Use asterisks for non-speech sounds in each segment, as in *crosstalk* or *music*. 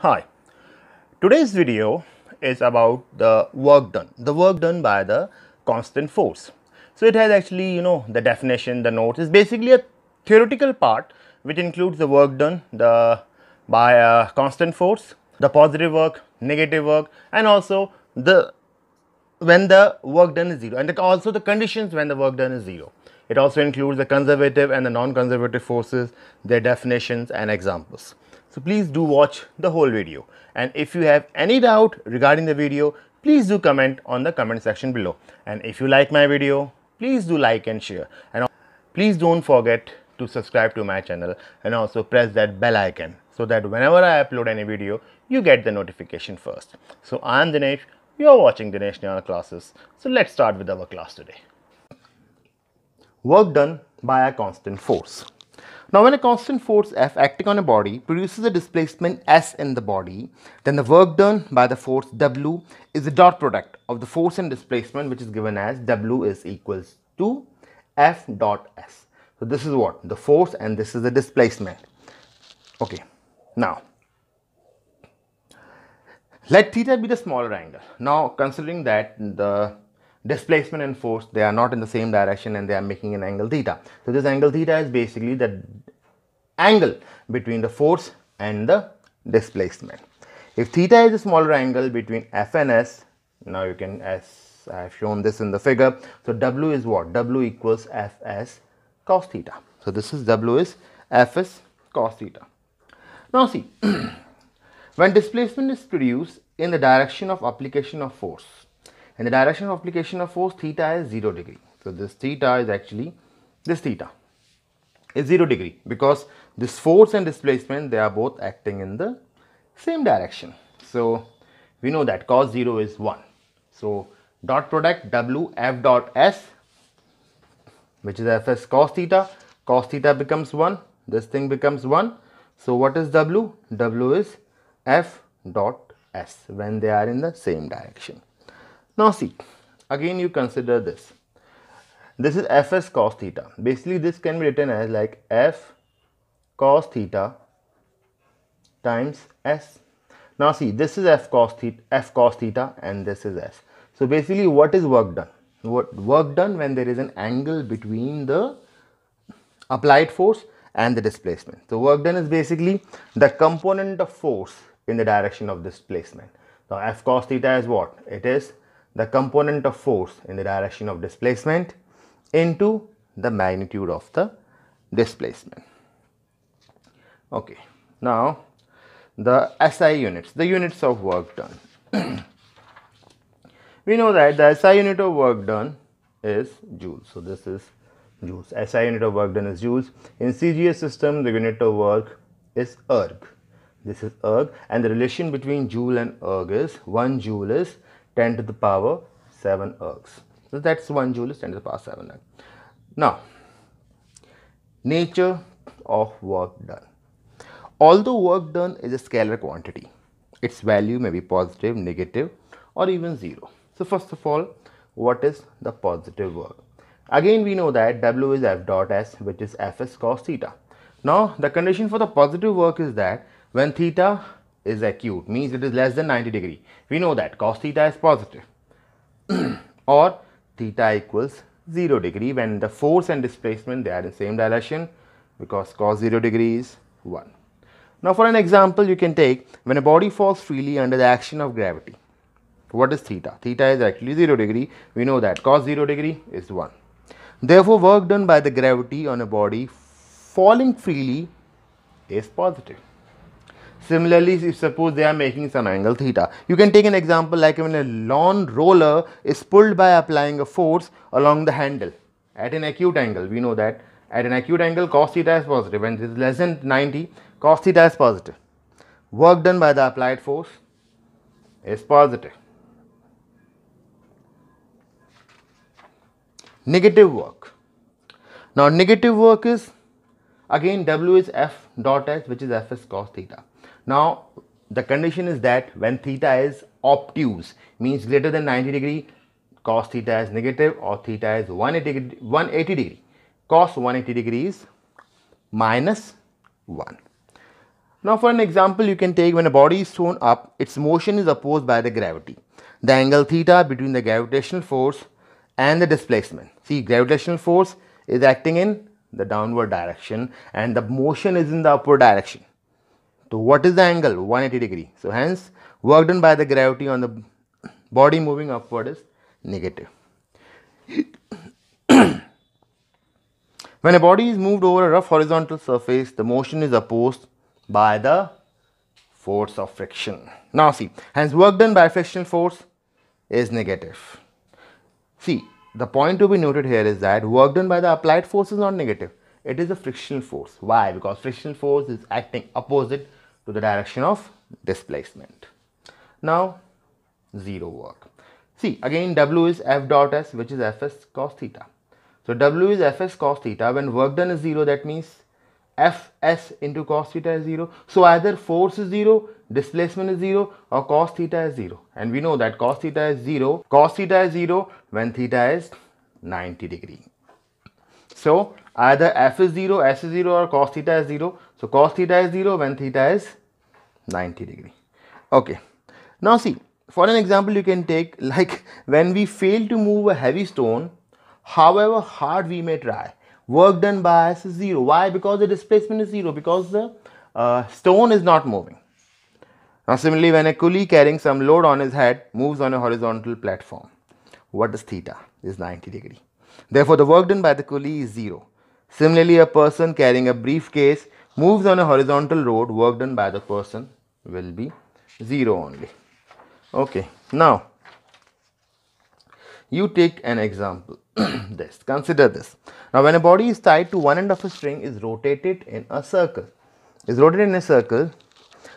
Hi, today's video is about the work done, the work done by the constant force. So it has actually, you know, the definition, the notes is basically a theoretical part which includes the work done the by a constant force, the positive work, negative work and also the when the work done is 0 and also the conditions when the work done is 0. It also includes the conservative and the non-conservative forces, their definitions and examples. So, please do watch the whole video and if you have any doubt regarding the video, please do comment on the comment section below and if you like my video, please do like and share and please don't forget to subscribe to my channel and also press that bell icon so that whenever I upload any video, you get the notification first. So, I am Dinesh, you are watching Dinesh Nayal classes. So, let's start with our class today. Work done by a constant force. Now, when a constant force F acting on a body produces a displacement S in the body, then the work done by the force W is the dot product of the force and displacement which is given as W is equals to F dot S. So, this is what? The force and this is the displacement. Okay. Now, let theta be the smaller angle. Now, considering that the displacement and force they are not in the same direction and they are making an angle theta. So this angle theta is basically the angle between the force and the displacement. If theta is a smaller angle between f and s now you can as i have shown this in the figure so w is what? W equals fs cos theta. So this is w is fs cos theta. Now see *clears throat* when displacement is produced in the direction of application of force and the direction of application of force theta is 0 degree. So, this theta is actually this theta is 0 degree because this force and displacement they are both acting in the same direction. So, we know that cos 0 is 1. So, dot product W f dot s which is fs cos theta cos theta becomes 1 this thing becomes 1. So, what is W? W is f dot s when they are in the same direction. Now see, again you consider this. This is fs cos theta. Basically this can be written as like f cos theta times s. Now see, this is f cos theta, f cos theta and this is s. So basically what is work done? What work done when there is an angle between the applied force and the displacement. So work done is basically the component of force in the direction of displacement. Now f cos theta is what? It is the component of force in the direction of displacement into the magnitude of the displacement. Okay. Now, the SI units, the units of work done. *clears throat* we know that the SI unit of work done is joules. So, this is joules. SI unit of work done is joules. In CGS system, the unit of work is erg. This is erg and the relation between joule and erg is 1 joule is 10 to the power 7 ergs. So that's 1 joule is 10 to the power 7 erg. Now, nature of work done. Although work done is a scalar quantity, its value may be positive, negative or even 0. So first of all, what is the positive work? Again, we know that W is F dot S which is Fs cos theta. Now, the condition for the positive work is that when theta is acute means it is less than 90 degree. We know that cos theta is positive *clears throat* or theta equals 0 degree when the force and displacement they are in same direction because cos 0 degree is 1. Now for an example you can take when a body falls freely under the action of gravity. What is theta? Theta is actually 0 degree. We know that cos 0 degree is 1. Therefore work done by the gravity on a body falling freely is positive. Similarly, if suppose they are making some angle theta, you can take an example like when a lawn roller is pulled by applying a force along the handle at an acute angle. We know that at an acute angle cos theta is positive and this is less than 90 cos theta is positive. Work done by the applied force is positive. Negative work. Now negative work is again W is F dot S which is Fs cos theta. Now, the condition is that when theta is obtuse, means greater than 90 degree, cos theta is negative or theta is 180 degree, 180 degree. Cos 180 degrees minus 1. Now for an example, you can take when a body is thrown up, its motion is opposed by the gravity. The angle theta between the gravitational force and the displacement. See, gravitational force is acting in the downward direction and the motion is in the upward direction. So what is the angle? 180 degree. So hence work done by the gravity on the body moving upward is negative. *coughs* when a body is moved over a rough horizontal surface, the motion is opposed by the force of friction. Now see, hence work done by frictional force is negative. See, the point to be noted here is that work done by the applied force is not negative. It is a frictional force. Why? Because frictional force is acting opposite to the direction of displacement. Now, zero work. See, again W is F dot S which is Fs cos theta. So, W is Fs cos theta. When work done is zero, that means Fs into cos theta is 0. So either force is 0, displacement is 0 or cos theta is 0. And we know that cos theta is 0. Cos theta is 0 when theta is 90 degree. So either f is 0, s is 0 or cos theta is 0. So cos theta is 0 when theta is 90 degree. Okay. Now see, for an example you can take *laughs* like when we fail to move a heavy stone, however hard we may try, work done by us is 0. Why? Because the displacement is 0, because the uh, stone is not moving. Now similarly, when a coolie carrying some load on his head moves on a horizontal platform, what is theta? Is 90 degree. Therefore, the work done by the coolie is 0. Similarly, a person carrying a briefcase moves on a horizontal road, work done by the person will be 0 only. Okay, now you take an example *clears throat* this. Consider this. Now when a body is tied to one end of a string is rotated in a circle. Is rotated in a circle.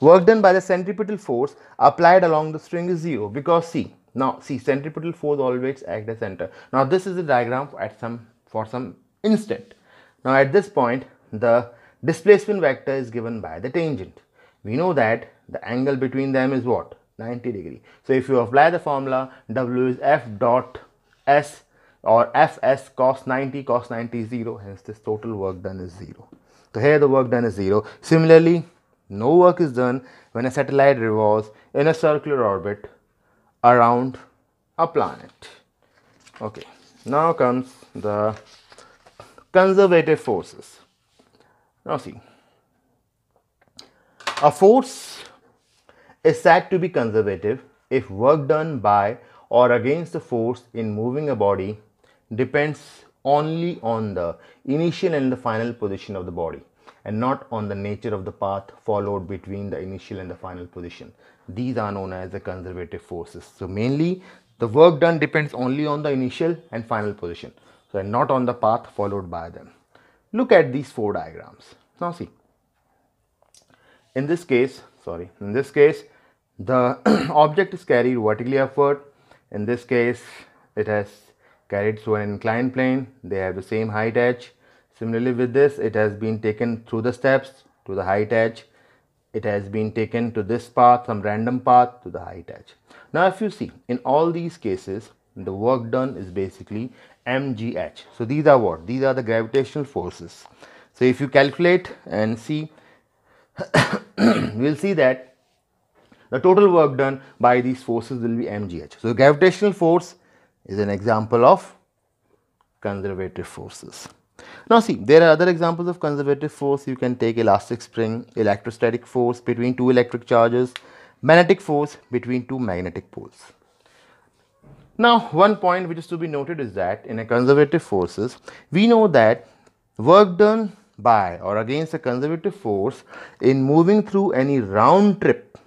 Work done by the centripetal force applied along the string is zero because see now see centripetal force always act as center. Now this is the diagram at some for some instant. Now at this point the displacement vector is given by the tangent. We know that the angle between them is what? 90 degree. So if you apply the formula W is F dot S or Fs cos 90 cos 90 is 0 hence this total work done is 0. So here the work done is 0. Similarly no work is done when a satellite revolves in a circular orbit around a planet. Okay now comes the conservative forces. Now see a force is said to be conservative if work done by or against the force in moving a body depends only on the initial and the final position of the body and not on the nature of the path followed between the initial and the final position. These are known as the conservative forces. So mainly the work done depends only on the initial and final position. So and not on the path followed by them. Look at these four diagrams. Now see. In this case, sorry, in this case the *clears throat* object is carried vertically upward in this case it has carried through an inclined plane. They have the same height edge. Similarly with this it has been taken through the steps to the height edge. It has been taken to this path some random path to the height edge. Now if you see in all these cases the work done is basically mgh so these are what? These are the gravitational forces. So if you calculate and see *coughs* we'll see that the total work done by these forces will be mgh. So, gravitational force is an example of conservative forces. Now see, there are other examples of conservative force. You can take elastic spring, electrostatic force between two electric charges, magnetic force between two magnetic poles. Now, one point which is to be noted is that in a conservative forces, we know that work done by or against a conservative force in moving through any round trip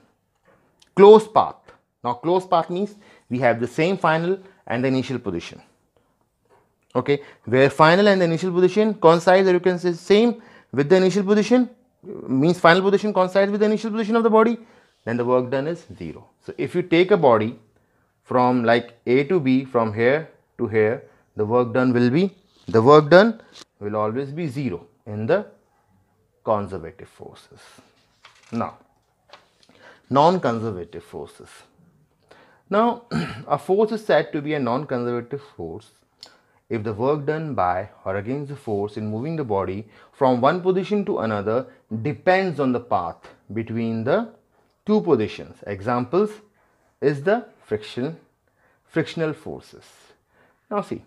closed path. Now closed path means we have the same final and the initial position. Okay, where final and the initial position coincide or you can say same with the initial position means final position coincides with the initial position of the body then the work done is 0. So if you take a body from like A to B from here to here the work done will be the work done will always be 0 in the conservative forces. Now non-conservative forces. Now, *clears throat* a force is said to be a non-conservative force if the work done by or against the force in moving the body from one position to another depends on the path between the two positions. Examples is the friction, frictional forces. Now see,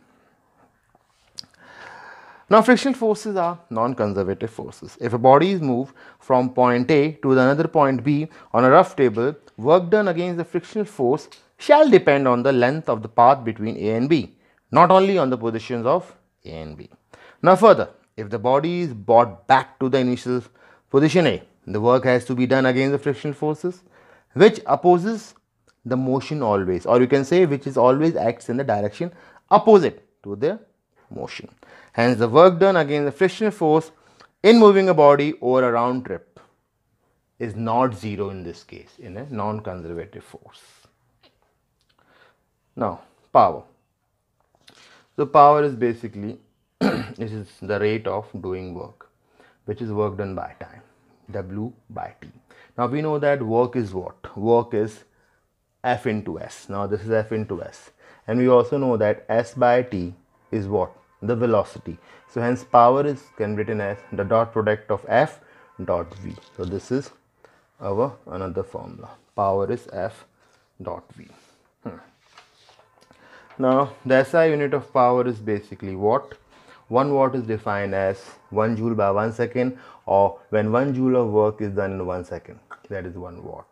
now frictional forces are non-conservative forces. If a body is moved from point A to another point B on a rough table, work done against the frictional force shall depend on the length of the path between A and B, not only on the positions of A and B. Now further, if the body is brought back to the initial position A, the work has to be done against the frictional forces which opposes the motion always or you can say which is always acts in the direction opposite to the motion. Hence, the work done against the frictional force in moving a body over a round trip is not zero in this case in a non-conservative force. Now, power. So, power is basically *clears throat* this is the rate of doing work which is work done by time W by T. Now, we know that work is what? Work is F into S. Now, this is F into S and we also know that S by T is what? the velocity. So hence power is can be written as the dot product of F dot V. So this is our another formula. Power is F dot V. Hmm. Now the SI unit of power is basically watt. 1 watt is defined as 1 joule by 1 second or when 1 joule of work is done in 1 second that is 1 watt.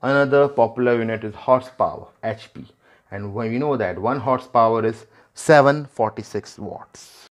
Another popular unit is horsepower HP and we know that 1 horsepower is 746 watts.